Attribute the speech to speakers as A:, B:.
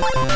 A: 何